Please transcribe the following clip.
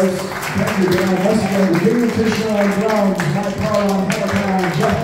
Thank you, Harris, Andrew Brown, Wesley the Jimmy Tishon Brown, Mike Carlon, Hannah Brown, Jeff